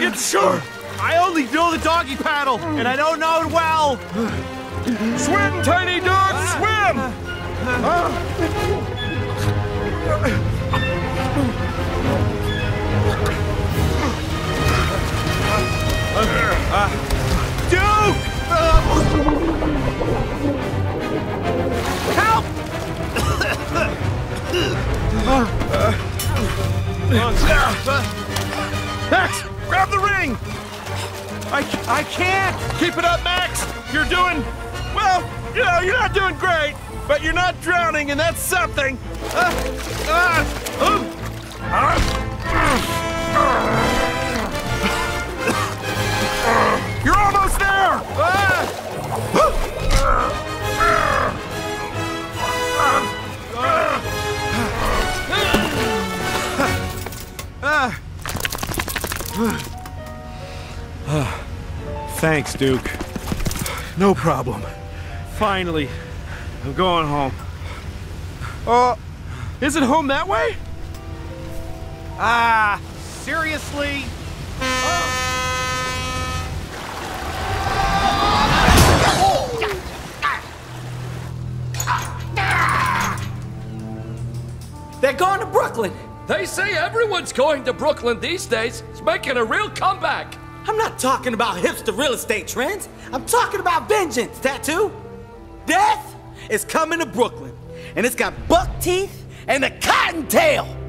friggin' sure. I only know the doggy paddle, and I don't know it well. Swim, tiny dog, swim! Duke! Help! Max, grab the ring! I, I can't! Keep it up, Max! You're doing, well, you know, you're not doing great, but you're not drowning, and that's something. Uh, uh, Thanks, Duke. No problem. Finally, I'm going home. Uh, is it home that way? Ah, seriously? They're going to Brooklyn. They say everyone's going to Brooklyn these days. It's making a real comeback. I'm not talking about hipster real estate trends. I'm talking about vengeance, tattoo. Death is coming to Brooklyn, and it's got buck teeth and a cottontail.